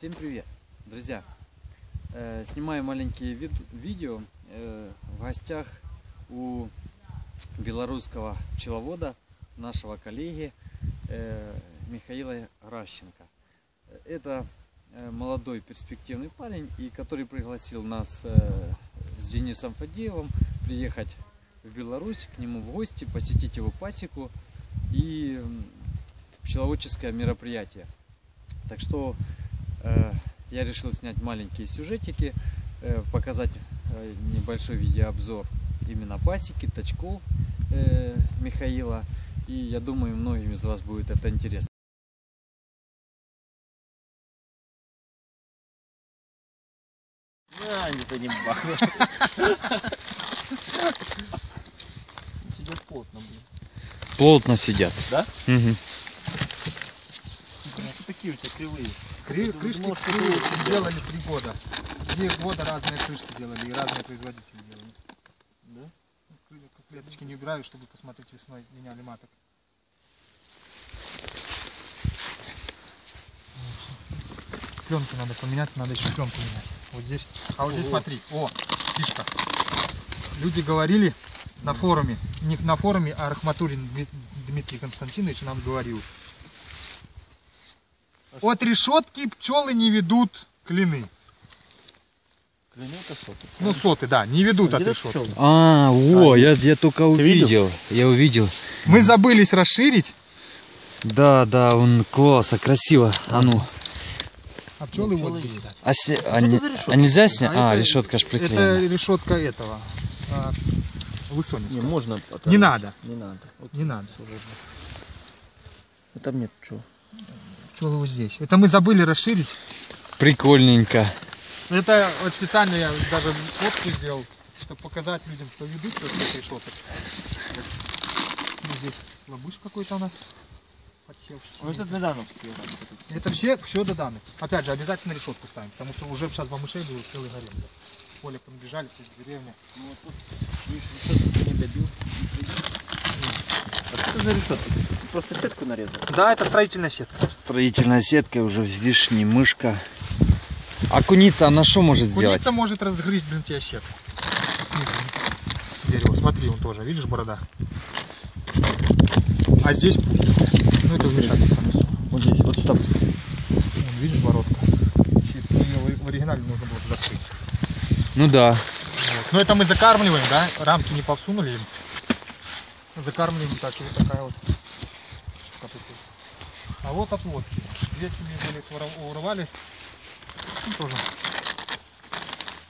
Всем привет, друзья! Э, Снимаю маленькие вид- видео э, в гостях у белорусского пчеловода, нашего коллеги э, Михаила Гращенко. Это молодой перспективный парень, и который пригласил нас с Денисом Фадеевым приехать в Беларусь к нему в гости, посетить его пасеку и пчеловодческое мероприятие. Так что я решил снять маленькие сюжетики, э, показать э, небольшой видеообзор именно пасеки, точков э, Михаила. И я думаю, многим из вас будет это интересно. А, не то не бахнет. Сидят плотно, блин. Плотно сидят. Да? Что такие у тебя кривые? Крышки делали три года. Три года разные крышки делали и разные производители делали. Да? Кле- Клеточки не убирали, чтобы посмотреть весной, меняли маток. Пленку надо поменять, надо еще пленку менять. Вот здесь. А вот здесь смотри. О, фишка. Люди говорили на форуме, не на форуме, а Рахматурин Дми- Дмитрий Константинович нам говорил. От решетки пчелы не ведут клины. Клянет соты. Ну, соты, да, не ведут от Где решетки. пчелы? А, во, я, я только видел? увидел. Я увидел. Мы забылись расширить, Да, да, он классно, красиво. А ну. а пчелы пчелы вот были. А, се- а это не- а нельзя снять? А А, это- решетка ж Это приклеена. решетка этого. а. Не, можно. Не надо, Не надо. Вот не надо. А там нет что. Пчелы вот здесь. Это мы забыли расширить. Прикольненько. Это вот специально я даже фотку сделал, чтобы показать людям, что ведут вот этих решеток. Ну, здесь лобыш какой-то у нас подсевший. Ну это Додановские. Это все, все до данных. Опять же, обязательно решетку ставим, потому что уже сейчас бомышей было целый гарем. да. Поле там бежали, все деревня. Ну вот тут видишь, решетку не добил. Это за решетка? Ты Просто сетку нарезал. Да, это строительная сетка. Строительная сетка, уже вишни, мышка. А куница, она что может сделать? Куница может разгрызть, блин, тебе сетку. Снизу дерево. Смотри, он тоже, видишь, борода. А здесь пусто. Ну это вмешательство. Вот здесь, вот стоп. Вон, видишь, бородка. Её в в оригинале нужно было закрыть. Ну да. Вот. Но это мы закармливаем, да? Рамки не повсунули им. Закармливаем так, и вот такая вот. А вот отводки. Две семьи были урвали. Ну, тоже.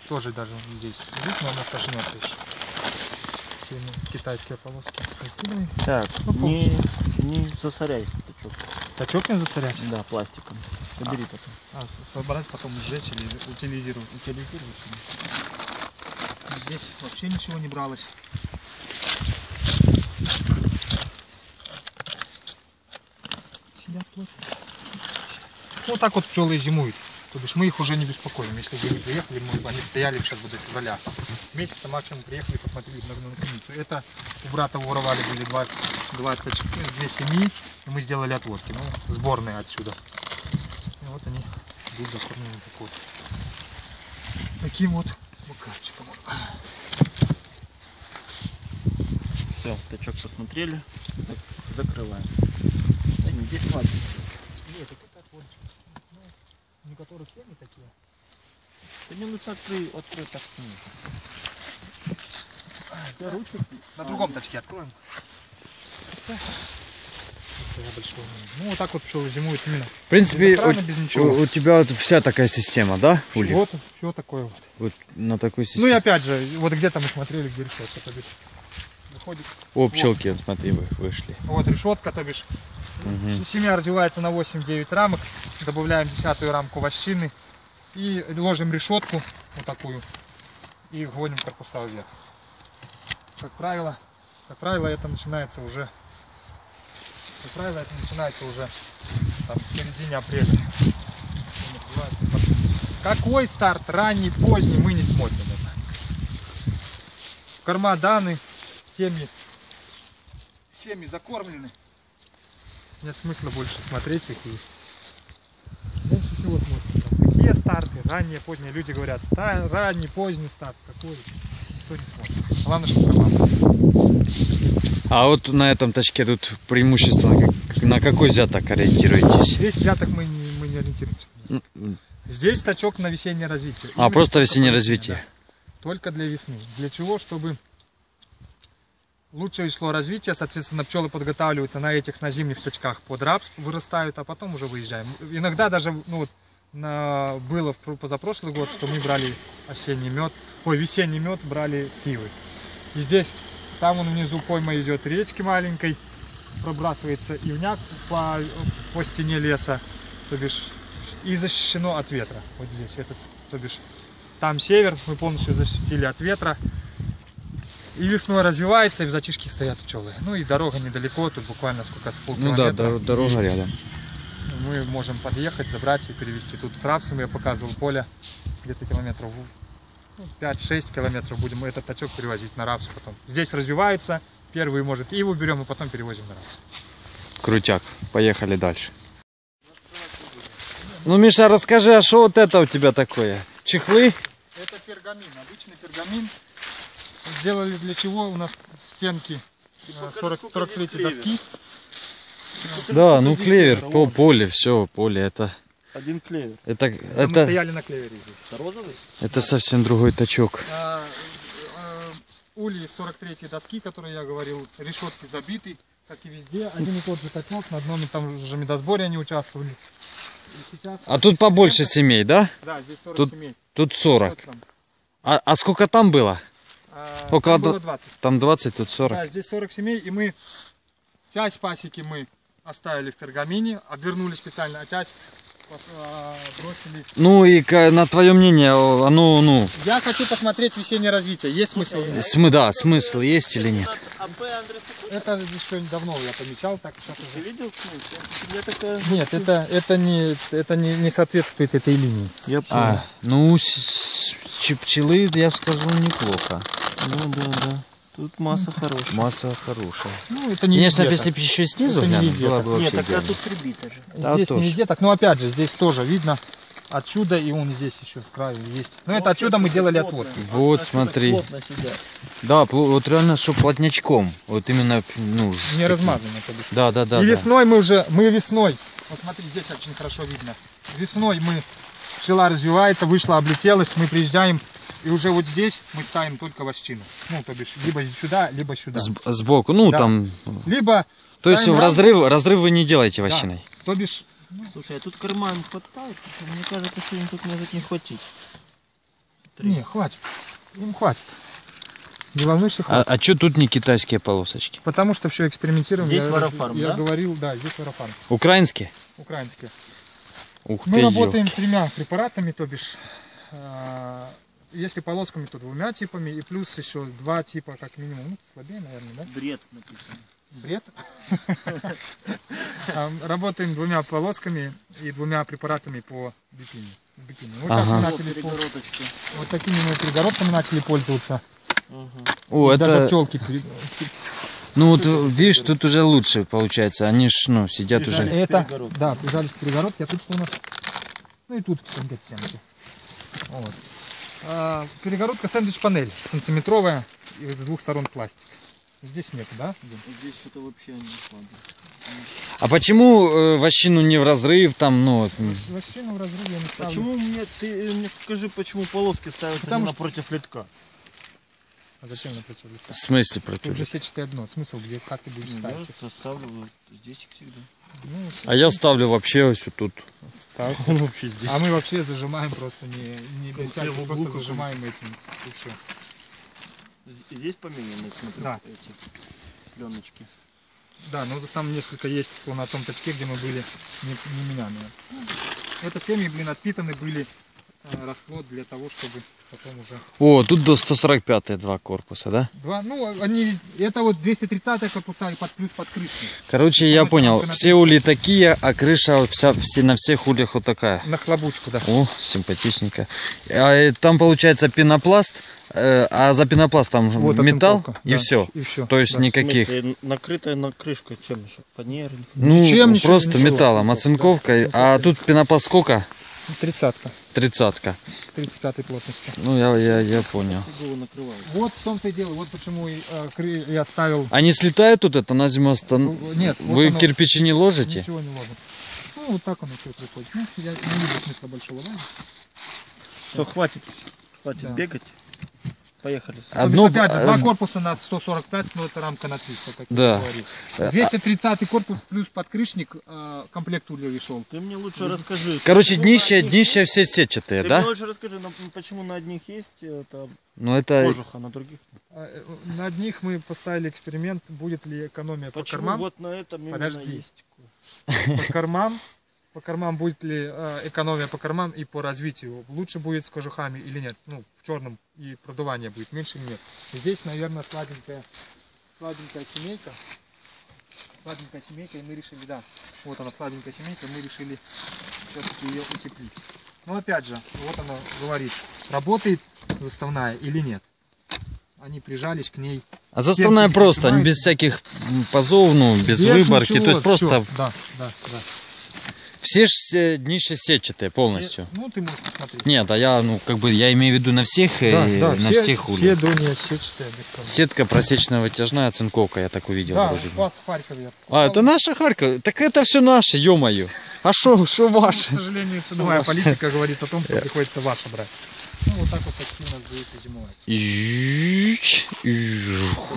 Тоже даже здесь сидит, но она сожмется еще. Семьи, китайские полоски. Так, Ну, не, не засоряй тачок. Тачок не засорять, Да, пластиком. Собери потом. а собрать, потом сжечь или утилизировать. Утилизируй. Здесь вообще ничего не бралось. Сидят плотно. Вот так вот пчелы зимуют. То бишь мы их уже не беспокоим. Если бы вы приехали, мы, бы- они стояли сейчас бы до февраля. Месяца максимум приехали, посмотрели на, на куницу. Это у брата воровали были два, два точки, две семьи, и мы сделали отводки. Ну, сборные отсюда. И вот они будут закормлены так вот. Таким вот макарчиком. Все, тачок посмотрели. Закрываем. Здесь ладно. Нет, это как водочка. Ну, у некоторых семьи такие. Да не лучше открой, открой так снизу. Да ручку. На другом точке откроем. Ну, вот так вот пчелы зимуют именно. В принципе, у, у- у тебя вот вся такая система, да, Ули? Вот все такое вот. Вот на такой Ну и системе. опять же, вот где-то мы смотрели, где решетка, то бишь. Выходит, О, пчелки, вот смотри, вы- вышли. вот решетка, то бишь. Мгм. Семья развивается на 8-9 рамок. Добавляем десятую рамку вощины. И ложим решетку, вот такую. И гоним корпуса вверх. Как правило, как правило, это начинается уже как правило, это начинается уже там, в середине апреля. Какой старт, ранний, поздний, мы не смотрим это. Корма даны, семьи, семьи закормлены. Нет смысла больше смотреть их и дальше чего смотрим. там. раннее, позднее. Люди говорят, «Ста- ранний, поздний старт, какой. Кто не смотрит. Главное, чтобы команда. А вот на этом тачке тут преимущество, как- на какой взяток ориентируетесь? Здесь взяток мы не, мы не ориентируемся. М, Здесь тачок на весеннее развитие. А, Именно просто весеннее развитие. да. Только для весны. Для чего? Чтобы лучше шло развитие, соответственно, пчелы подготавливаются на этих, на зимних точках под рапс, вырастают, а потом уже выезжаем. Иногда даже, ну вот, на, было в про- позапрошлый год, что мы брали осенний мед, ой, весенний мед брали сивы. И здесь, там он внизу пойма идет речки маленькой, пробрасывается ивняк по, по стене леса, то бишь, и защищено от ветра. Вот здесь, этот, то бишь, там север, мы полностью защитили от ветра. И весной развивается, и в зачишке стоят пчелы. Ну и дорога недалеко, тут буквально сколько, с Ну полкилометра. да, дор- дорога И рядом. Мы можем подъехать, забрать и перевезти. Тут фрапсом я показывал поле, где-то километров ну, 5-6 километров будем этот тачок перевозить на рапс потом. Здесь развивается, первый может иву берем, и потом перевозим на рапс. Крутяк. Поехали дальше. Ну, Миша, расскажи, а что вот это у тебя такое? Чехлы? Это пергамин, обычный пергамин. Сделали для чего? У нас стенки э, 40, 43 доски. Да, ну клевер, по поле, все, поле, это, Один клевер. это, Мы это, стояли на клевере здесь. Это розовый? это совсем другой тачок. А, э, Ульи 43 доски, которые я говорил, решетки забиты, как и везде. Один и тот же тачок, на одном и том же медосборе они участвовали. Сейчас- А тут побольше семей, да? Да, здесь 40 тут семей. Тут 40. Вот там. А, а сколько там было? А, Около там было до- 20. Там 20, тут 40. Да, здесь 40 семей, и мы часть пасеки мы оставили в пергамине, обвернули специально, а часть а, бросили. Ну и на твое мнение, оно, ну, Я хочу посмотреть весеннее развитие. Есть смысл? смы, да, смысл есть или нет? Это еще давно я помечал, так сейчас ты уже. видел такая... Нет, это, это, не, это не, не соответствует этой линии. Я А, ну, с- пчелы, я скажу, неплохо. Ну да, да. Тут масса хорошая. Масса хорошая. Ну, это не Конечно, везде если бы еще снизу Это не везде было бы вообще Нет, так а тут прибито же. Да, Здесь тоже. не везде так. Но опять же, здесь тоже видно отсюда, и он здесь еще с краю есть. Но это отсюда мы делали отводки. Вот, смотри. Плотно сидят. Да, вот реально, что плотнячком. Вот именно, ну, Не таким. размазано. Да, да, да. и да. весной мы уже, мы весной, вот смотри, здесь очень хорошо видно. Весной мы, пчела развивается, вышла, облетелась, мы приезжаем, и уже вот здесь мы ставим только вощину. Ну, то бишь, либо сюда, либо сюда. С- сбоку, ну Да. там. Либо, То есть в разрыв, разрыв вы не делаете вощиной. то бишь, Слушай, а тут карман хватает? Мне кажется, что им тут может не хватить. Три. не, хватит, им хватит. Не волнуйся, А, хватит. а что тут не китайские полосочки? Потому что все экспериментируем. Здесь я, варафарм, я да? говорил, да, здесь варафарм, Украинские? украинские. Ух Мы ты, работаем тремя препаратами, то бишь, а, если полосками, то двумя типами, и плюс еще два типа, как минимум, ну, слабее, наверное, да? Бред написано. Бред. Работаем двумя полосками и двумя препаратами по бикини. бикини. Вот сейчас мы начали перегородочки. вот такими мы перегородками начали пользоваться. Ага. О, Даже это, пчелки. ну вот видишь, тут уже лучше получается. Они ж, ну, сидят Прижали. уже. Это, да, прижались к перегородке, а тут что у нас? Ну и тут сэндвич-семки. Вот. А, перегородка сэндвич-панель, сантиметровая, и с двух сторон пластик. Здесь нет, да? Здесь что-то вообще не слабо. А почему э, вощину не в разрыв там, ну, вот, м, Вообще ну, в разрыве я не ставлю. Почему мне, ты мне скажи, почему полоски ставятся Потому не что- напротив литка? А зачем напротив листа? в смысле Тут против? же сетчатое дно. Смысл, где, как ты будешь Ну, ставить? я ставлю вот здесь всегда. Ну, А я ставлю вообще вот тут. ставьте. Он вообще здесь. А мы вообще зажимаем просто не, не без всяких, просто каком. зажимаем этим. И всё. Здесь поменяны, смотрю, Да. эти пленочки. Да, ну там несколько есть на том точке, где мы были, не, не меняемые. Это семьи, блин, отпитаны были расплод для того, чтобы потом уже... О, тут до 145 два корпуса, да? Два, ну, они, это вот 230 корпуса и под плюс под крышей. Короче, я понял. Все ули такие, а крыша вся, все, на всех ульях вот такая. На хлобучку, да. О, симпатичненько. А э, там получается пенопласт, Э, а за пенопластом Вот металл и да, все. И все. То есть да. никаких. Смысле, накрытая на крышкой чем еще? Фанерой? Ну, Ничем, ничего, просто ничего. металлом, оцинковкой. Оцинковка. А тут пенопласт сколько? Тридцатка. Тридцатка. 35 плотности. Ну, я, я, я понял. Вот в том-то и дело. Вот почему и, э, я ставил... Они слетают тут это на зиму остан... Нет, вот Вы оно- кирпичи не ложите? Ничего не ложит. Ну, вот так оно все приходит. Ну, я не вижу смысла большого лазить. Все, хватит. Хватит Да. бегать. Поехали. Одно... То бишь, опять же, два э, корпуса на 145 становится рамка на 300, как Да. я говорил. 230 корпус плюс подкрышник, э, комплект ульевый шел. Ты мне лучше расскажи. Короче, днище, одних днище все сетчатые, Ты да? мне лучше расскажи, ну, почему на одних есть это Ну, это... кожух, а на других нет? А, э, На одних мы поставили эксперимент, будет ли экономия по Почему кормам. вот на этом именно Подожди. есть? По кормам. По кормам будет ли э, экономия по кормам и по развитию. Лучше будет с кожухами или нет. Ну, в черном и продувание будет меньше или нет. Здесь, наверное, сладенькая, сладенькая семейка. Сладенькая семейка, и мы решили, да, вот она сладенькая семейка, мы решили все-таки ее утеплить. Но опять же, вот она говорит, работает заставная или нет. Они прижались к ней. А заставная просто, без всяких позов, ну, без, выборки. ничего, То есть просто всё. Да, да, да. Все ж все днища сетчатые полностью. Ну, ты можешь посмотреть. Нет, а я, ну, как бы, я имею в виду на всех, э, на все, всех все ульях. дони сетчатые. Сетка просечная вытяжная оцинковка, я так увидел. Да, вроде у вас в Харькове. А, это наша Харьков? Так это все наше, ё-моё. А что, что Ну, К ваше? сожалению, ценовая политика говорит о том, что приходится ваше брать. Ну, вот так вот почти у нас будет и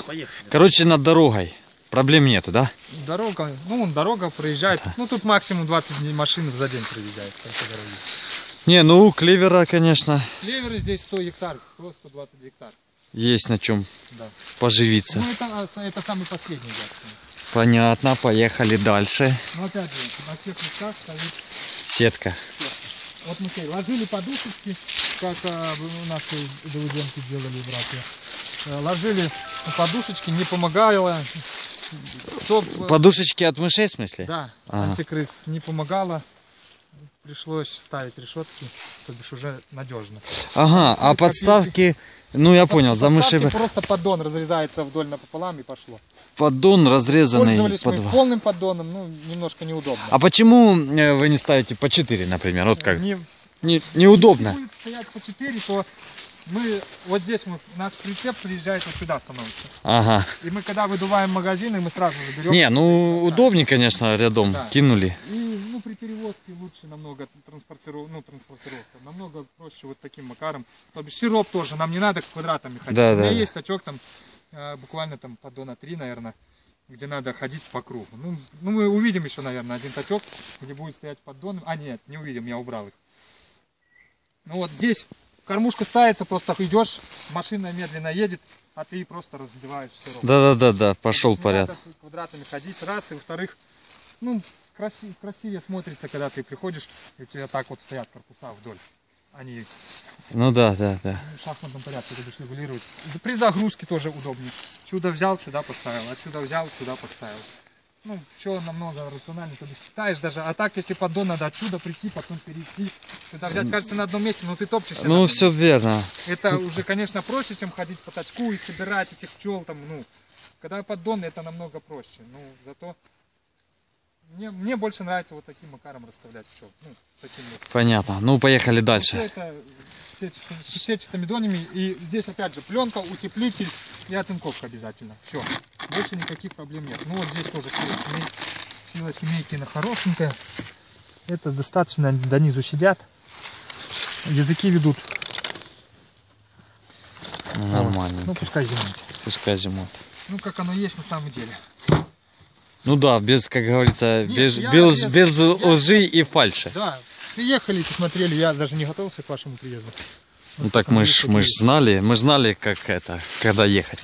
поехали. Короче, над дорогой. Проблем нету, да? Дорога, ну, дорога проезжает. Ну, тут максимум 20 дней машин за день проезжает по этой дороге. Не, ну у клевера, конечно, Клеверы здесь 100 гектар, 100-120 гектар. есть на чем Да. поживиться. Ну, это, а, это самый последний год. Понятно, поехали дальше. Но опять же, на всех местах стоит Сетка. Вот мы теперь ложили подушечки, как а, у нас и дауденки делали братья. Э, Ложили подушечки, не помогало. Кто, э, Подушечки от мышей, в смысле? Да, Ага. антикрыс не помогало. Пришлось ставить решетки, то бишь уже надежно. Ага, а Копейки. подставки, ну я понял, за мышей просто поддон разрезается вдоль напополам и пошло. поддон разрезанный. Пользовались мы под- полным поддоном, ну, немножко неудобно. А почему э, вы не ставите по 4, например? Вот как? Не- Не, неудобно. будет стоять по 4, то мы вот здесь мы, у нас прицеп приезжает вот сюда становится. Ага. И мы когда выдуваем магазины, мы сразу же берем. Не, ну удобнее, конечно, рядом Да. кинули. И ну, при перевозке лучше намного транспортировка, ну, транспортировка. Намного проще вот таким макаром. То бишь сироп тоже, нам не надо квадратами ходить. Да, У меня да, да. есть тачок там, э, буквально там поддона 3, наверное, где надо ходить по кругу. Ну, ну, мы увидим еще, наверное, один тачок, где будет стоять поддон. А, нет, не увидим, я убрал их. Ну вот здесь кормушка ставится, просто идешь, машина медленно едет, а ты просто раздеваешь сироп. Да-да-да-да, пошел Не порядок. квадратами ходить, раз, и во-вторых, ну, краси- красивее смотрится, когда ты приходишь, и у тебя так вот стоят корпуса вдоль. Они Ну да, да, да. в шахматном порядке будешь регулировать. При загрузке тоже удобнее. Чудо взял, сюда поставил, а чудо взял, сюда поставил. Ну, все намного рациональнее, ты считаешь даже. А так, если поддон надо отсюда прийти, потом перейти, сюда взять, кажется, на одном месте, но ты топчешься. Ну все месте. верно. Это уже, конечно, проще, чем ходить по тачку и собирать этих пчел там, ну. Когда поддон, это намного проще. Ну, зато мне, мне больше нравится вот таким макаром расставлять пчел. Ну, таким вот. Понятно. Ну поехали Все дальше. это сетчатыми, сетчатыми донями. И здесь опять же пленка, утеплитель и оцинковка обязательно. Все. Больше никаких проблем нет. Ну вот здесь тоже сила, семей, сила семейки на хорошенькая. Это достаточно до низу сидят. Языки ведут. Ну, Вот. Нормально. Ну пускай зимуют. Пускай зимой. Ну как оно есть на самом деле. Ну да, без, как говорится, Нет, без, без, без- без лжи и фальши. Да, приехали, посмотрели, я даже не готовился к вашему приезду. Ну так мы ж, мы ж знали, мы знали, как это, когда ехать.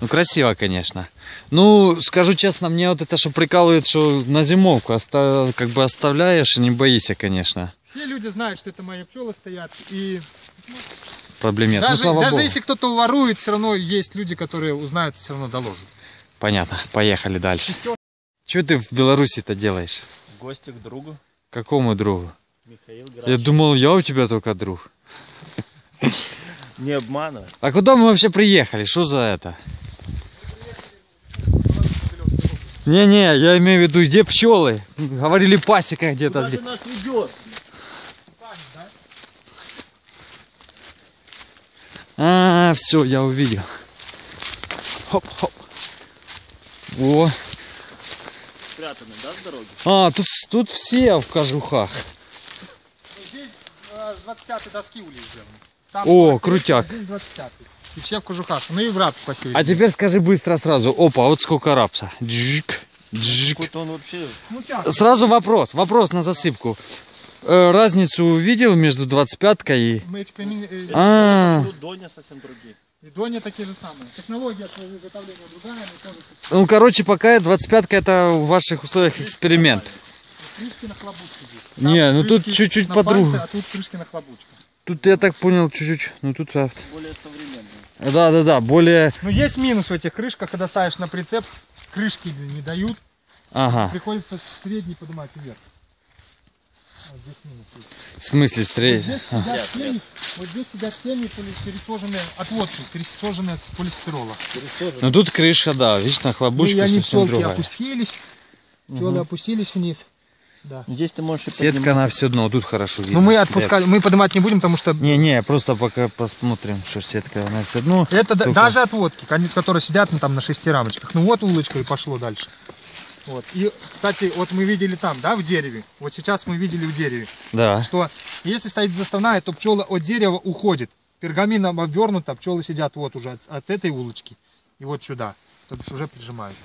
Ну красиво, конечно. Ну, скажу честно, мне вот это что прикалывает, что на зимовку оста- как бы оставляешь и не боишься, конечно. Все люди знают, что это мои пчелы стоят. И Проблем нет. даже, ну, слава даже богу. если кто-то ворует, все равно есть люди, которые узнают, все равно доложат. Понятно, поехали дальше. Что ты в Беларуси-то делаешь? В гости к другу. Какому другу? Михаил Я думал, я у тебя только друг. Не обманывай. А куда мы вообще приехали? Что за это? Не-не, я имею в виду, где пчелы? Говорили пасека где-то. Куда где- ты нас ведешь? А, все, я увидел. Хоп-хоп. О, Спрятаны, да, с дороги? а, тут, тут все в кожухах. С 25 доски улей сделаны. Там О, 40, крутяк. Здесь 25. И все в кожухах. Ну и в раб посеяли. А теперь скажи быстро сразу. Опа, вот сколько рапса. Джик, джик. Какой-то он вообще... Ну, тяжко. Сразу вопрос, вопрос на засыпку. Э, разницу увидел между 25-кой и... Мы эксперимен- э, А, Тут Доня совсем другие. И Доня такие же самые. Технология своего изготовления другая, но тоже ну короче, пока 25-ка это в ваших условиях эксперимент. Крышки на хлобучке здесь. Не, ну тут чуть-чуть по-другому. А тут крышки на хлобучке. Тут я так понял чуть-чуть. Ну тут... а, Более современные. Да-да-да, более... Но есть минус в этих крышках, когда ставишь на прицеп, крышки не дают, Ага. приходится средний поднимать вверх. Вот здесь минус есть. В смысле Вот стрелять? здесь сидят семьи, вот здесь сидят семьи пересоженные отводки, пересоженные с полистирола. Ну тут крыша, да, видишь, на Ну, хлобучку и они совсем пчелки другая. опустились, пчелы опустились вниз. Да. Здесь ты можешь и Сетка на все дно, тут хорошо видно. Но мы отпускали, мы поднимать не будем, потому что Не-не, просто пока посмотрим, что сетка на все дно. это Только- даже отводки, которые сидят ну, там на шести рамочках. Ну вот улочка и пошло дальше. Вот. И, кстати, вот мы видели там, да, в дереве. Вот сейчас мы видели в дереве, Да. что если стоит заставная, то пчела от дерева уходит. Пергамином обвернуто, пчелы сидят вот уже от, от этой улочки и вот сюда. То бишь уже прижимаются.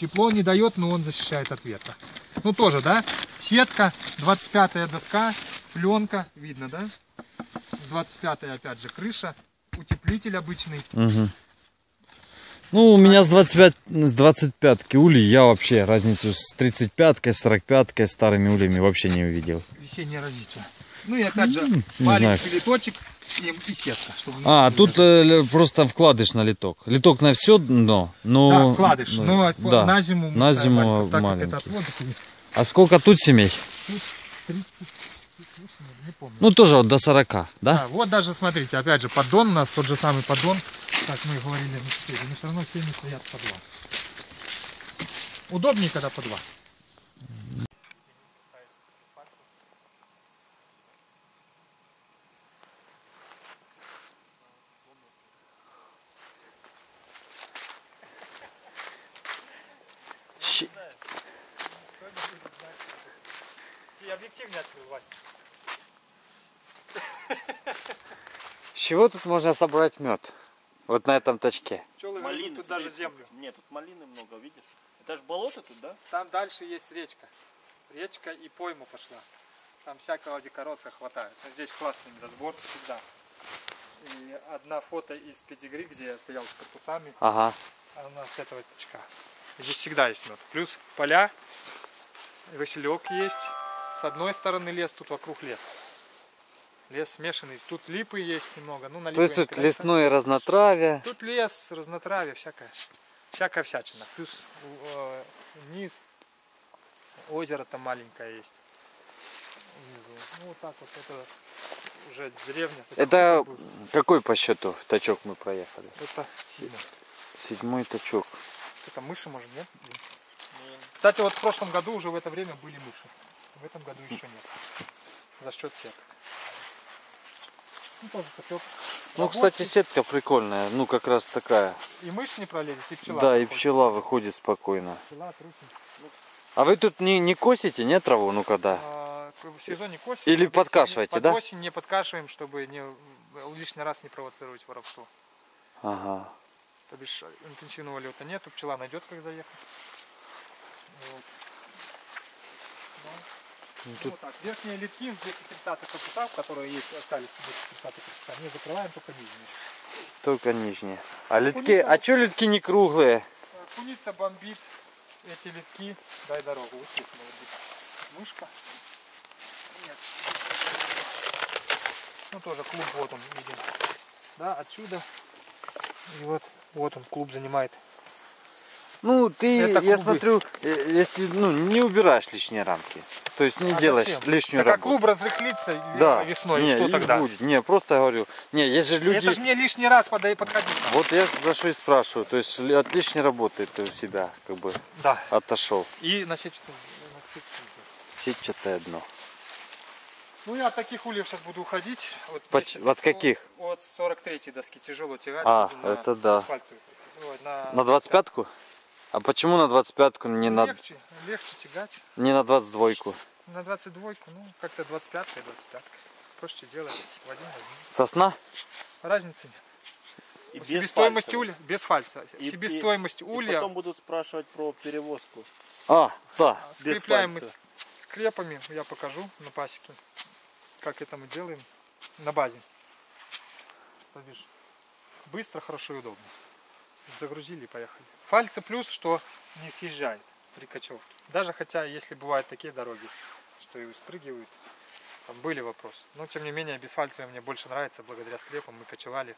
Тепло не дает, но он защищает от ветра. Ну тоже, да? Сетка, 25-я доска, пленка, видно, да? 25-я опять же крыша, утеплитель обычный. Мгм. Ну, у меня с 25, с 25 улей я вообще разницу с 35-кой, 45-кой старыми ульями вообще не увидел. Весеннее развитие. Ну и опять же, маленький литочек и сетка. Чтобы а, тут э, просто вкладыш на литок. Литок на все дно, но... Да, вкладыш, ну, но, да, на зиму, на зиму так, маленький. Так. А сколько тут семей? Тут 30, не помню. Ну, тоже вот до 40, да? Да, вот даже, смотрите, опять же, поддон у нас, тот же самый поддон, Так мы говорили, на но все равно все стоят по два. Удобнее, когда по два. И объектив не. С чего тут можно собрать мед? Вот на этом точке. Пчелы Малины, тут даже землю. Нет, тут малины много, видишь? Это же болото тут, да? Там дальше есть речка. Речка и пойма пошла. Там всякого дикородства хватает. Но здесь классный разбор всегда. И одна фото из педигри, где я стоял с корпусами, Ага. она с этого точка. Здесь всегда есть мед. Плюс поля, василек есть. С одной стороны лес, тут вокруг лес. Лес смешанный. Тут липы есть немного. Ну, на То есть тут лесное разнотравие. Тут лес, разнотравье, всякое. Всякая всячина. Плюс э, низ, озеро там маленькое есть. Внизу. Ну вот так вот, это уже деревня. Это какой по счету точок мы проехали? Это седьмой. Седьмой точок. Это мыши, может, нет? Кстати, вот в прошлом году уже в это время были мыши. В этом году еще нет. За счет сеток. Ну, тоже котел. Ну, кстати, сетка прикольная. Ну, как раз такая. И мышь не пролезет, и пчела. да, и проходит. пчела выходит спокойно. Пчела. А вы тут не, не косите, не траву? Ну, когда? А, в сезоне косим. Или подкашиваете, под да? осень не подкашиваем, чтобы не, лишний раз не провоцировать воровство. Ага. То бишь интенсивного лета нету, пчела найдет, как заехать. Вот. Ну, тут- вот так. Верхние литки в 230 корпусах, которые есть, остались в 230 корпусах, не закрываем, только нижние. Только нижние. А литки, а чё литки не круглые? Куница бомбит эти литки. Дай дорогу, вот здесь может быть мышка. Нет. Ну тоже клуб вот он видим. Да, отсюда. И вот, вот он клуб занимает Ну, ты, я смотрю, э, если, ну, не убираешь лишние рамки. То есть не А делаешь зачем? лишнюю Так как работу. клуб разрыхлится и- Да. весной, не, что их тогда? будет. Не, просто говорю. Не, же люди... Это же мне лишний раз подходить. Вот я за что и спрашиваю. То есть от лишней работы ты у себя как бы Да. отошел. И на сетчатую- на. Сетчатое дно. Ну я от таких ульев сейчас буду уходить. Вот Поч- здесь от каких? От 43 доски тяжело тягать. А, на это да. Ой, на, На 25-ку? А почему на 25-ку, не на, Легче, легче тягать. не на 22-ку? На 22 ну как-то 25 и 25 Проще делать в один в один. Сосна? Разницы нет. И без Себестоимость пальцев. улья, без фальца. И- Себестоимость И улья потом будут спрашивать про перевозку. А, да. скрепляем мы скрепами. Я покажу на пасеке, как это мы делаем на базе. Видишь, быстро, хорошо и удобно. Загрузили и поехали. Фальцы плюс, что не съезжает при кочевке. Даже хотя, если бывают такие дороги, что и спрыгивают, там были вопросы. Но тем не менее, без фальца мне больше нравится, благодаря скрепам мы кочевали.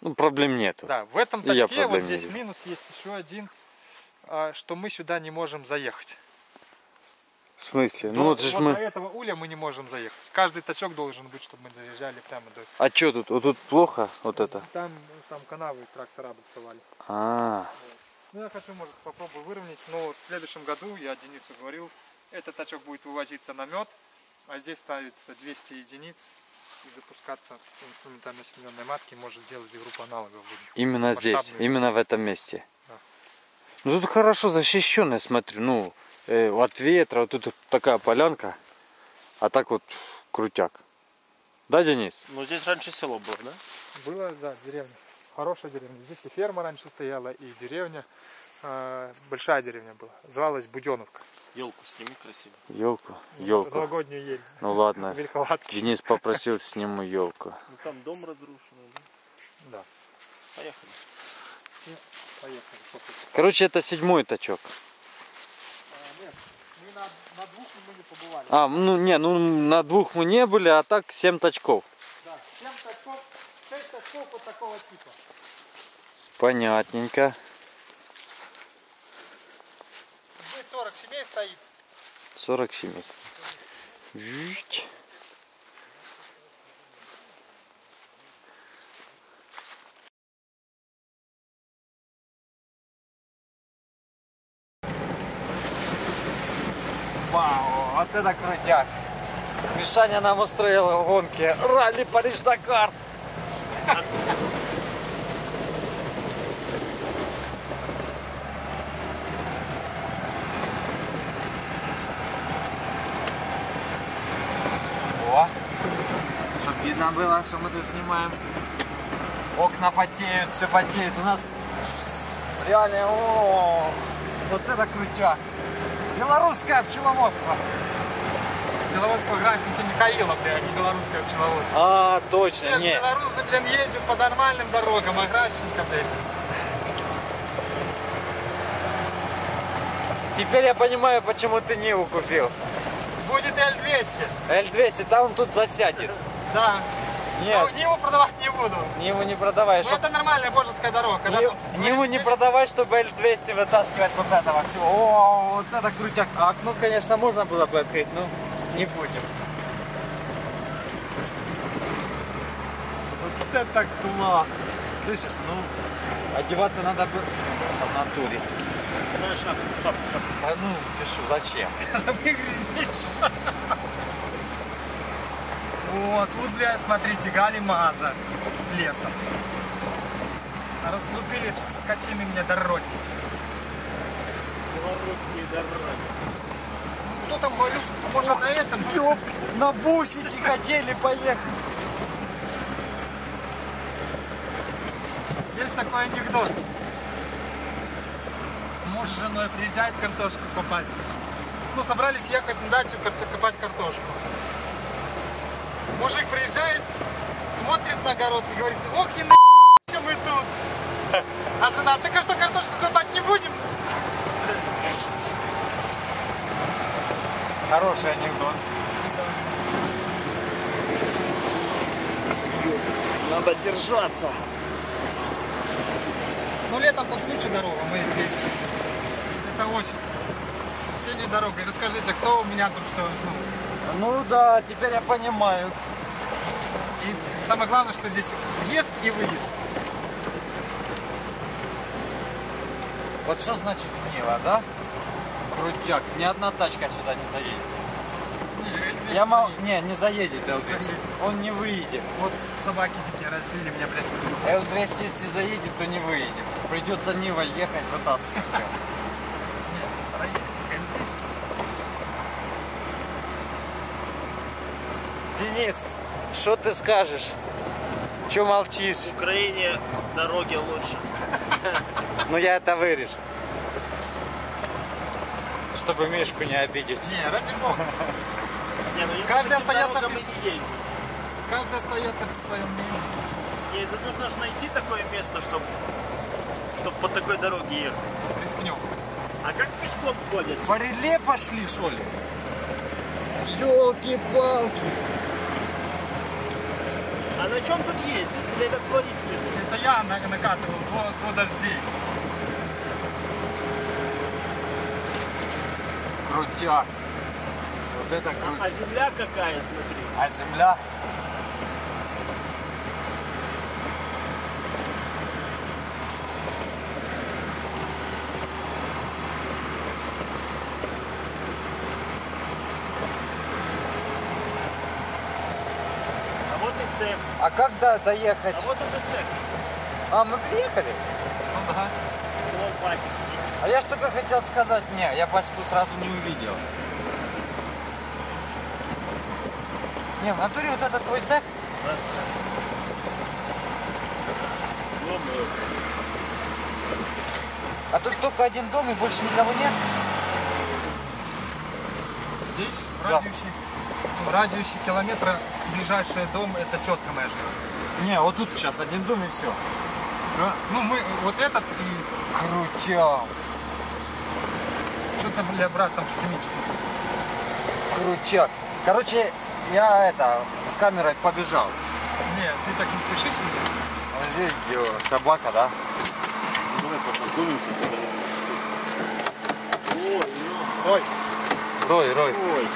Ну, проблем нету. Да, в этом тачке вот здесь вижу. минус есть еще один, а, что мы сюда не можем заехать. В смысле? До- Ну вот же вот мы... до этого уля мы не можем заехать. Каждый тачок должен быть, чтобы мы заезжали прямо до... А что тут? Вот тут плохо вот это? Там, там канавы трактора буксовали. А, Ну, я хочу, может, попробую выровнять. Но вот в следующем году, я Денису говорил, этот тачок будет вывозиться на мед, а здесь ставится 200 единиц и запускаться инструментально семенной матки может делать и группа аналогов будет. именно здесь, Масштабный. именно в этом месте. Да. Ну тут хорошо защищенная, смотрю. Ну, э, от ветра, вот тут такая полянка, а так вот крутяк. Да, Денис? Ну здесь раньше село было, да? Была, да, деревня. Хорошая деревня. Здесь и ферма раньше стояла, и деревня. Э, большая деревня была. Звалась Буденовка. Елку сними красиво. Елку, елку. Новогоднюю ель. Ну ладно. Верховатки. Денис попросил сниму елку. Ну там дом разрушенный, да? Да. Поехали. Поехали. Слушай. Короче, это седьмой тачок. А, нет, на, на двух мы не побывали. А, ну не, ну на двух мы не были, а так семь тачков. Да, 7 тачков, 6 тачков вот такого типа. Понятненько. Здесь 40 семей стоит. 40 семей. Жуть. Вау, вот это крутяк. Мишаня нам устроил гонки. Ралли Париж-Дакар. О, чтобы видно было, что мы тут снимаем. Окна потеют, все потеет. У нас реально, о, вот это крутяк. Белорусское пчеловодство. Пчеловодство Гращенко Михаила, бля, а не белорусское пчеловодство. А, точно, Все белорусы, блин, ездят по нормальным дорогам, а Гращенко, блин. Теперь я понимаю, почему ты Ниву купил. Будет L200. L200, там он тут засядет. Да. Нет, Но Ниву продавать не буду. Ниву не продавай. Ну, чтоб- это нормальная божеская дорога. Когда Ниву, тут- Ниву не продавай, чтобы L200 вытаскивать вот этого всего. О, вот это крутяк. А окно, конечно, можно было бы открыть, но не будем. Вот это класс. Слышишь, ну, одеваться надо бы в натуре. Да ну, что, зачем? Выгрязнешь. Вот, тут, бля, смотрите, галимаза с лесом. Раслупили скотины мне дороги. Белорусские дороги. Кто там говорил, может на этом? Ёп, на бусики хотели поехать. Есть такой анекдот. Муж с женой приезжает картошку копать. Ну, собрались ехать на дачу копать картошку. Мужик приезжает, смотрит на огород и говорит, ох и на чем мы тут. А жена, так а что, картошку копать не будем? Хороший анекдот. Надо держаться. Ну летом тут лучше дорога, мы здесь. Это осень. Осенняя дорога. И расскажите, кто у меня тут что? ну, Ну да, теперь я понимаю. и самое главное, что здесь въезд и выезд. Вот что значит Нива, да? Крутяк. Ни одна тачка сюда не заедет. Не, Я мол... L200. Не, не заедет L200. Заедет. Он не выедет. Вот собаки дикие разбили меня, блядь. L200 если заедет, то не выедет. Придется Нива ехать, вытаскивать. её. Нет, проедет. L200. Денис, что ты скажешь? Че молчишь? В Украине дороги лучше. Ну я это вырежу. Чтобы Мишку не обидеть. Не, ради бога. Не, ну, Каждый остается дорогам без- и не ездит. Каждый остается при своем мнении. Не, это нужно же найти такое место, чтобы чтобы по такой дороге ехать. Рискнем. А как пешком ходят? По реле пошли, что ли? Елки-палки. А на чем тут ездить? Или это творить следует? Это я на- накатывал до, до дождей. Крутяк. Вот это крутяк. А земля какая, смотри. А земля? А вот и цех. Доехать? А вот уже цех. А, мы приехали? Да. Вон пасек. А я только хотел сказать, не, я Баську сразу не увидел. Не, в натуре вот это твой цех? Ё-моё. А тут только один дом и больше никого нет? Здесь в Да. радиусе, в радиусе километра ближайший дом это тетка моя живет. Не, вот тут сейчас один дом и все. Да. Ну мы вот этот и Крутяк, что-то, бля, брат там химички. крутяк. Короче, я это, с камерой побежал. Не, ты так не спеши себе. Ё, собака, да? Давай познакомимся. Ой. Ой, Рой, рой. Ой,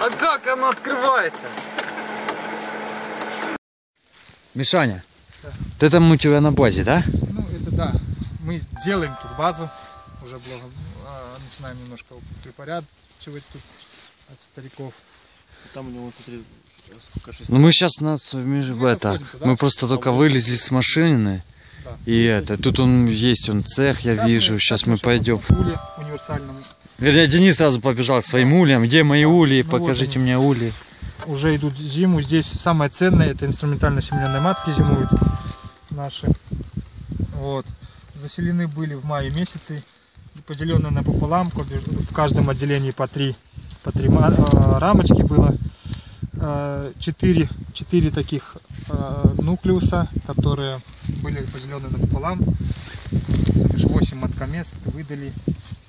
А как оно открывается? Мишаня, вот это мы у тебя на базе, да? ну это да. Мы делаем тут базу. Уже благо, а, начинаем немножко припорядочивать тут от стариков. Там у него, смотри, сколько шесть. Ну мы сейчас нас Мы щас это, туда. мы просто только вылезли с машины. Да. И это, тут он есть, он цех, я Щас вижу, сейчас мы пойдем. по пуле универсальному. Вернее, Денис сразу побежал к своим ульям. Где мои ульи? Ну вот Покажите они. мне ульи. Уже идут зиму. Здесь самое ценное это инструментально семенные матки зимуют наши. Вот. Заселены были в мае месяце, поделены напополам, в каждом отделении по три, по три э, рамочки было. Э, Четыре, четыре таких э, нуклеуса, которые были поделены напополам. То бишь 8 маткомест выдали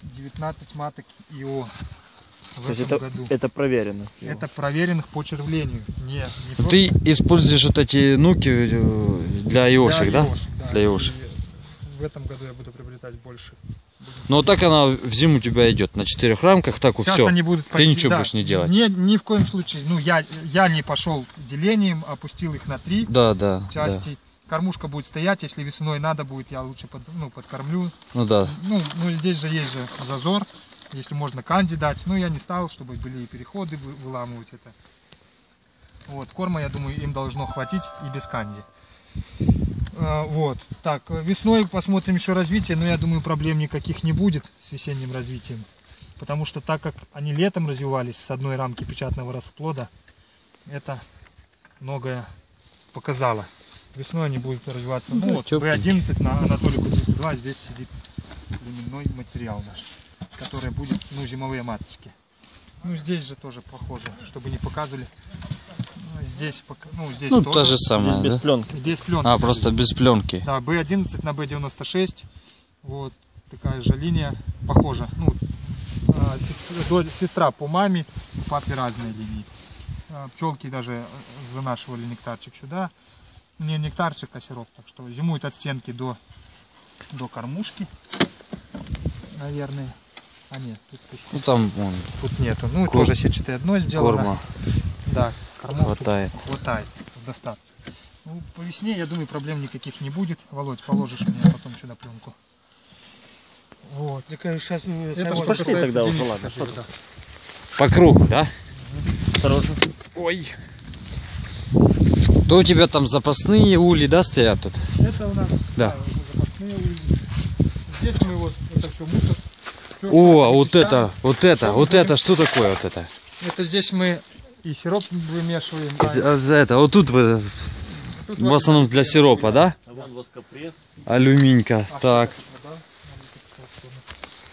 19 маток ИО в этом году. это проверено. Это проверенных по червлению. Не, не Ну, просто Ты используешь вот эти нуки э, для иошек, да? иош, Для иошек. И В этом году я буду приобретать больше. Ну вот так она в зиму у тебя идет, на четырех рамках, так вот Сейчас все. они будут Ты ничего будешь не делать. Не, ни в коем случае. Ну, я, я не пошел делением, опустил их на три Да, да, да. части. Кормушка будет стоять, если весной надо будет, я лучше под, ну, подкормлю. Ну да. Ну, ну, здесь же есть же зазор, если можно канди дать. Но я не стал, чтобы были и переходы вы- выламывать это. Вот, корма, я думаю, им должно хватить и без канди. А, Вот, так, весной посмотрим еще развитие, но я думаю, проблем никаких не будет с весенним развитием. Потому что так как они летом развивались с одной рамки печатного расплода, это многое показало. Весной они будут развиваться. Ну, вот, тёпленькие. B11 на Анатолику 32, здесь сидит племенной материал наш, который будет, ну, зимовые маточки. Ну, здесь же тоже похоже, чтобы не показывали. Ну, Здесь, пока- ну, здесь Ну, тоже. та же самая, без да? пленки. Без пленки. А, просто без пленки. Да, B11 на B96. Вот такая же линия, похожа. Ну, а, сестра по маме, у папе разные линии. А, Пчелки даже э, занашивали нектарчик сюда. Не нектарчик, а сироп. Так что зимуют от стенки до, до кормушки. Наверное. А нет, тут, тут, Ну там вон, тут нету. Ну, Кор- тоже сетчатое дно сделано. корма Да, кормов тут хватает. хватает достаточно. Ну, по весне, я думаю, проблем никаких не будет. Володь, положишь мне потом сюда пленку. Вот. сейчас Это что пошли тогда уже, ладно, да. По кругу, да? Осторожно. Ой. То у тебя там запасные ули, да, стоят тут? Это у нас Да. запасные улицы. Здесь мы вот, это все мусор. О, а вот это, вот это, вот это, что такое вот это? Это здесь мы и сироп вымешиваем. А за это, вот тут вы, тут в вот основном для сиропа, да? А. Алюминька, так.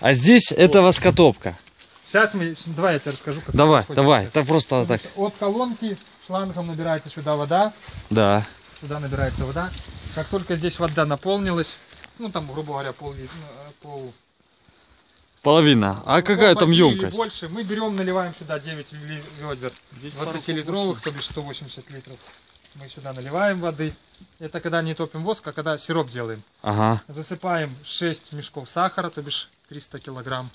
А здесь это воскотопка. Сейчас мы, давай я тебе расскажу, как Давай, давай, так просто так. От колонки шлангом набирается сюда вода, Да. сюда набирается вода. Как только здесь вода наполнилась, ну там, грубо говоря, пол, э, пол Половина. А какая там емкость? больше, мы берем, наливаем сюда 9 ли- ведер 20-литровых, то бишь 180 литров. Мы сюда наливаем воды. Это когда не топим воск, а когда сироп делаем. Ага. Засыпаем 6 мешков сахара, то бишь 300 килограмм.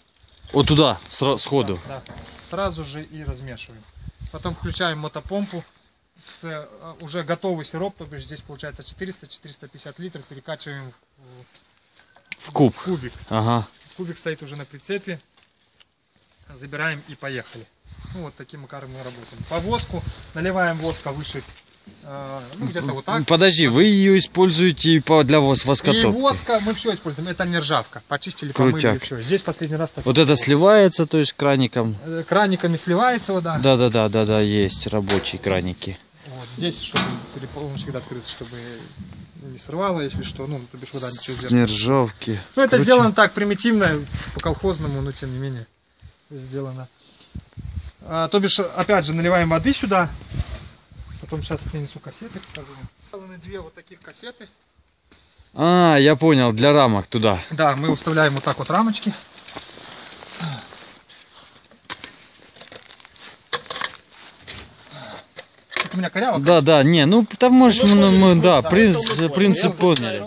Вот туда, сходу. Да, сразу же и размешиваем. Потом включаем мотопомпу. С, э, уже готовый сироп, то бишь здесь получается 400-450 литров, перекачиваем в, В куб. в кубик. Ага. Кубик стоит уже на прицепе. Забираем и поехали. Ну вот таким макаром мы работаем. По воску наливаем воска выше, э, ну где-то вот так. Подожди, вы ее используете и по- для вос И воскотопки? воска мы все используем. Это не ржавка. Почистили, Крутяк. помыли и все. Здесь последний раз. Вот это сливается, то есть краником? Э, Краниками сливается вода. Да, да, да, да, да, есть рабочие краники. Вот, здесь, чтобы перепол он всегда открыт, чтобы не срывало, если что, ну, то бишь вода сделать. Нержавки. Ну, это Короче, сделано так примитивно, по колхозному, но тем не менее сделано. А, то бишь, опять же, наливаем воды сюда. Потом сейчас принесу кассеты, покажу. Сделаны две вот таких кассеты. А, я понял, для рамок туда. Да, мы уставляем вот так вот рамочки. У меня коряво. Да, да, не, ну там Ну, ну, мы, да, да, это мы поняли. принцип поняли.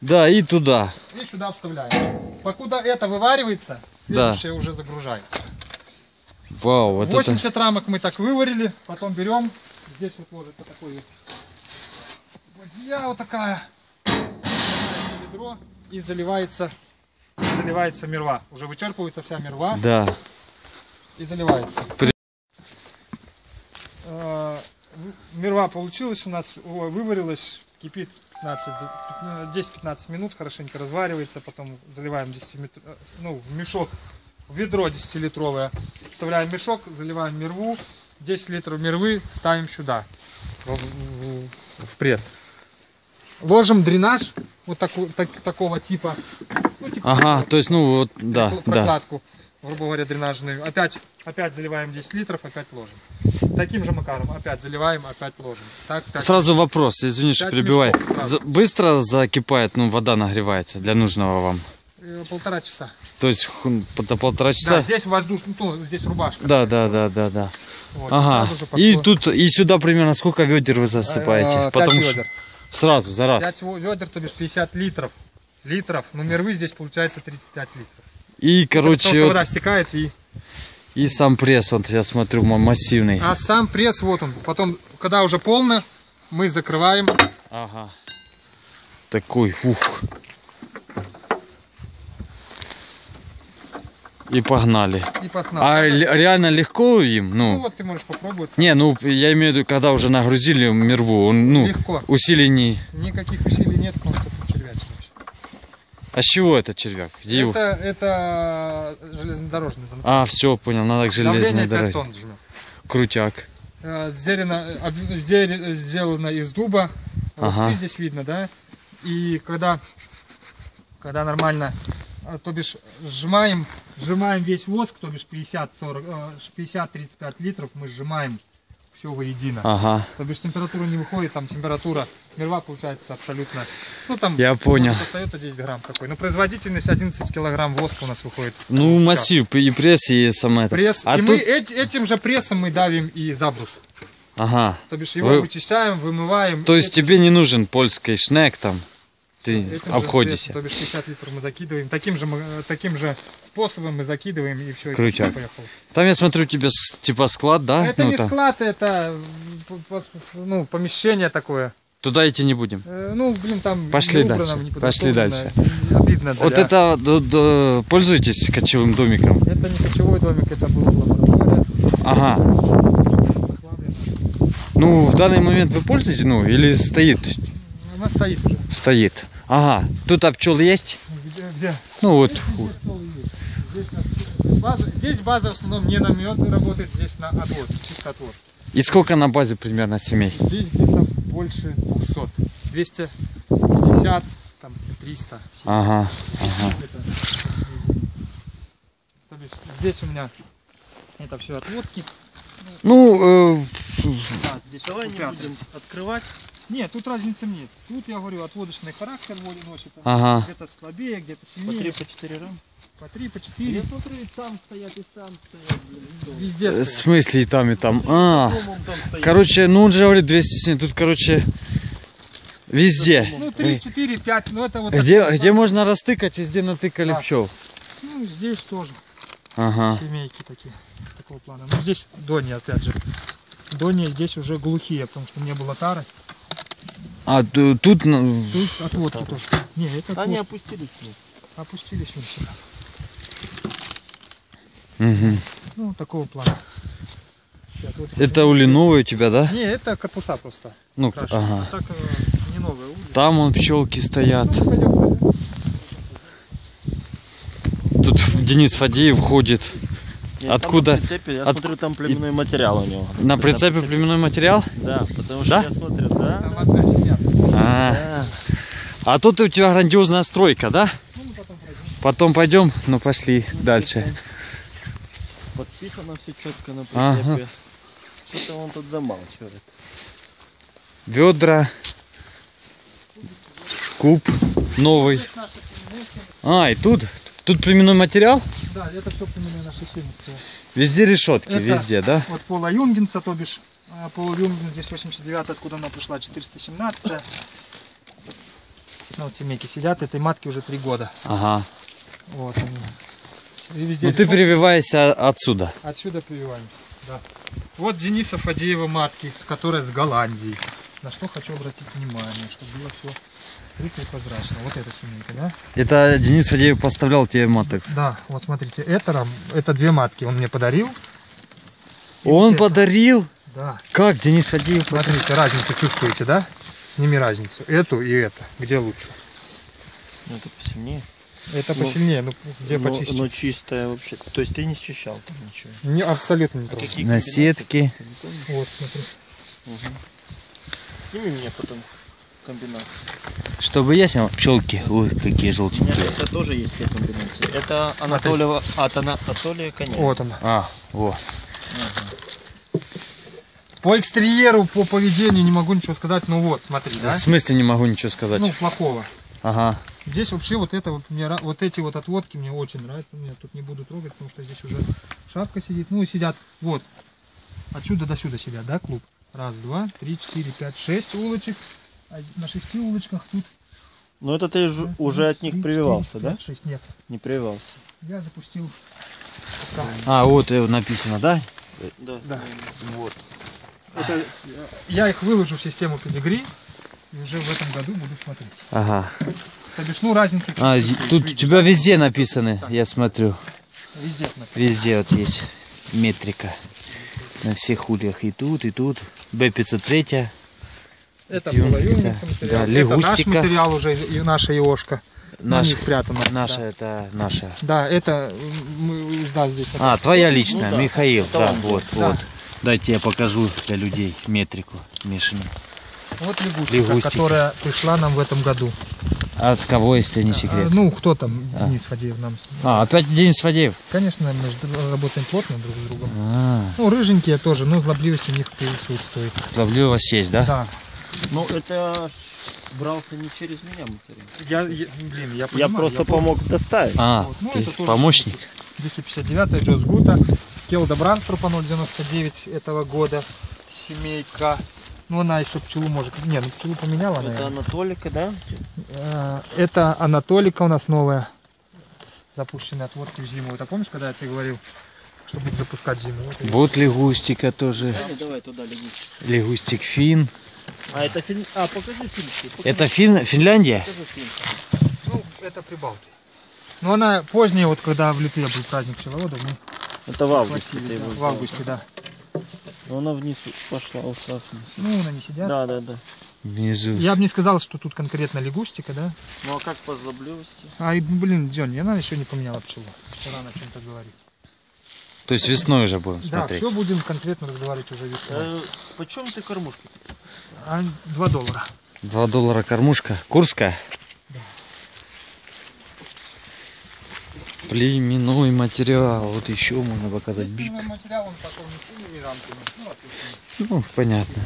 Да, и туда. и сюда вставляем. Покуда это вываривается, следующее уже загружается. Вау, вот это. 80 рамок мы так выварили, потом берем, здесь вот ложится такой вот бадья вот такая, ведро и заливается, заливается мерва. Уже вычерпывается вся мерва Да. и заливается. При- Э, Мерва получилась у нас, выварилась, кипит 15, э, 10-15 минут, хорошенько разваривается, потом заливаем 10 метр- э, ну, в мешок, в ведро 10-литровое, вставляем мешок, заливаем мерву, 10 литров мервы ставим сюда, в, в- в пресс. Ложим дренаж, вот таку- так- такого типа, ну, типа Ага, то есть, ну вот, да, прокл- да. Грубо говоря, дренажную. Опять, опять заливаем 10 литров, опять ложим. Таким же макаром опять заливаем, опять ложим. Так, так. Сразу вопрос, извини, что перебиваю. Быстро закипает, ну, вода нагревается для нужного вам. Э, Полтора часа. То есть хм, за полтора Да, часа? здесь воздух, ну, здесь рубашка. Да, да, да, да, да. Вот, Ага. И тут, и сюда примерно сколько ведер вы засыпаете? Э, пять Потому что ведер. сразу, за раз. 5 ведер, то бишь 50 литров. Литров. Но мервы здесь получается 35 литров. И, Потому короче, что вот- вода стекает и... и сам пресс, вот я смотрю, ма- массивный. А сам пресс, вот он. Потом, когда уже полно, мы закрываем. Ага. Такой, фух. И погнали. И погнали. А л- реально легко им? Ну Ну, вот ты можешь попробовать. не, ну я имею в виду, когда уже нагрузили мерву, он, ну, Легко. усилений. Никаких усилий нет, просто. А с чего это червяк? Где его? Это, это железнодорожный. там. А, все, понял, надо к железной Давление 5 дороге. тонн жмет. Крутяк. Э, сде- сделано из дуба. Ага. Рубцы здесь видно, да? И когда, когда нормально, э, то бишь сжимаем, сжимаем весь воск, то бишь 50-40, э, 50-35 литров мы сжимаем все воедино. Ага, То бишь температура не выходит, там температура мерва получается абсолютно, ну там я понял. остается 10 грамм какой. Но производительность 11 килограмм воска у нас выходит. Ну, час. массив, и пресс, и сама это. Пресс. А и тут, мы эти- этим же прессом мы давим и забрус. ага. То бишь его Вы- вычищаем, вымываем. То есть Этим тебе не нужен польский шнек там? Ты Этим же обходишься? прессом, То бишь 50 литров мы закидываем. Таким же, мы- таким же способом мы закидываем и все. Крутяк. Там я смотрю, с- типа склад, да? Это Ну, не там. склад, это ну, помещение такое. Туда идти не будем. Э, Ну, блин, там Пошли не убрано, дальше, пошли подготовлено. Обидно, да. Вот это д- д- пользуйтесь кочевым домиком. Это не кочевой домик, это была лаборатория. Ага. Ну, в данный момент вы пользуетесь, ну, или стоит? Она стоит уже. Стоит. Ага. Тут пчел есть? Где? где? Ну вот. Здесь, здесь пчелы есть. Здесь, на- база, здесь база в основном не на мед работает, здесь на отвод, чисто отвод. И сколько на базе примерно семей? Здесь где-то больше 200. 250, там 300. Ага. Ага. Это- То бишь, здесь у меня это все отводки. Ну, э, Да, здесь Давай не будем открывать. Нет, тут разницы нет. Тут я говорю, отводочный характер носит. Ага. Где-то слабее, где-то По сильнее. 3 по 4 рам. по три, по четыре. Я смотрю, и там стоят, и там стоят. блин. Везде э, в стоят. смысле и там, и там? А, Домом там короче, ну он же говорит 207, тут, короче, везде. Ну, три, четыре, пять, ну это вот... Где, такое, где да. можно растыкать, везде натыкали Да. пчел. Ну, здесь тоже Ага. семейки такие, такого плана. Ну, здесь дони, опять же. Дони здесь уже глухие, потому что не было тары. А ту- тут, Тут отводки тоже. Не, это Они отводки. опустились. ну. опустились вон сюда. мгм. Ну, такого плана. Отводки. это улиновые у тебя, да? Не, это корпуса просто. Ну, ага. Так, э, не новые ули. Там он пчелки стоят. Ну, пойдем, пойдем. Тут Денис Фадеев ходит. Нет, Откуда? Там на прицепе, я От- смотрю, там племенной материал у него. На прицепе племенной материал? Да, потому что Да? я смотрю, да. Там одна сидят. А, да. а тут у тебя грандиозная стройка, да? Ну, мы потом. Потом пойдем, ну пошли дальше. Подписано все четко на Ага. прицепе. Что-то он тут замалчивает. Ведра, куб новый. А, и тут? Тут племенной материал? Да, это все племенные наши семьи. Везде решетки, Это- везде, да? Вот Пола Юнгенса, то бишь. а, Пола Юнгенс здесь 89 откуда она пришла, 417 Ну, вот семейки сидят, этой матке уже три года. Ага. Вот они. И везде Ну ты решетки. прививаешься отсюда. Отсюда прививаемся. Да. Вот Дениса Фадеева матки, с которой с Голландии. На что хочу обратить внимание, чтобы было все открыто и прозрачно. Вот эта семейка, да? Это Денис Фадеев поставлял тебе маток. Да, вот смотрите, это, это две матки он мне подарил. И Он вот подарил? Да. Как Денис Фадеев? Смотрите, разницу чувствуете, да? Сними разницу. Эту и это. Где лучше? Ну, это посильнее. Это Ну, посильнее, ну где но, почище? но чистая вообще. То есть ты не счищал там ничего. Не, абсолютно не А трогай. какие На сетке. Вот, смотри. Мгм. Сними мне потом комбинацию. Чтобы я снял пчелки. Ой, какие желтенькие. это тоже есть все комбинации. Это Анатолия, от Ана- Анатолия коня. Вот она. А, вот. По экстерьеру, по поведению не могу ничего сказать, ну вот, смотри, да? В смысле не могу ничего сказать. Ну, плохого. Ага. Здесь вообще вот это вот, мне, вот эти вот отводки мне очень нравятся. Я тут не буду трогать, потому что здесь уже шапка сидит. Ну и сидят, вот, отсюда до сюда сидят, да, клуб? Раз, два, три, четыре, пять, шесть улочек. А на шести улочках тут... Ну это ты ж- раз, уже от них три, прививался, четыре, да? пять, Шесть, нет. Не прививался. Я запустил... А, вот э, написано, да? Да. Да. Вот. Это, я их выложу в систему педигри. И уже в этом году буду смотреть. Ага. То бишь, ну, разницу чуть А, тут у тебя везде написаны, я смотрю. Везде написано. Везде вот есть метрика. На всех ульях и тут, и тут. Б-503. Это Юнгиса. была юница материал. Да, это наш материал уже, и наша ЕОшка. На Наш, спрятана. наша, Да. это наша. Да, это мы, да, здесь. А, твоя личная, Ну да, Михаил. это Да, он. вот, Да. вот. Дайте я покажу для людей метрику Мишину. Вот лягушка, Лягустика. которая пришла нам в этом году. От кого, если не А, секрет? ну, кто там, А. Денис Фадеев нам. А, опять Денис Фадеев. Конечно, мы работаем плотно друг с другом. А, Ну, рыженькие тоже, но злобливость у них присутствует. злобливость есть, да? Да. Ну это брался не через меня материал. Я, я- блин, я Я понимаю, просто помню. помог доставить. А, Вот, ну, ты это тоже помощник? 259 Джоз Гута, Келда Бранструпа 099 этого года, семейка. Ну, она еще пчелу может... Не, ну пчелу поменяла, Это наверное. Анатолика, да? Э, Это Анатолика у нас новая. Запущенная отводки в зиму. Это помнишь, когда я тебе говорил, что буду запускать зиму? Вот Вот лягустика тоже. Давай, давай туда леги. Лягустик фин. А это фильм... А, покажи. Покажи, Это фин... Финляндия? покажи. Ну, это Прибалты. Но она поздняя, вот когда в Литве был праздник пчеловодов, мы Это в августе хватили, ты да, его в августе, да. Но она вниз пошла, вниз. Ну, они сидят. Да, да, да. Внизу. Я бы не сказал, что тут конкретно лягустика, да? Ну а как по заблюсти? А, и, блин, Дзёнь, она еще не поменяла пчелу. Еще рано о чем-то говорить. То есть весной уже будем Да, смотреть. все будем конкретно разговаривать уже весной. Э, почем ты кормушки? А, 2 доллара. 2 доллара кормушка. Курская? Племенной материал. Вот еще можно показать. Бик. материал, он такой не сильными рамками. Ну, отлично. Ну, понятно.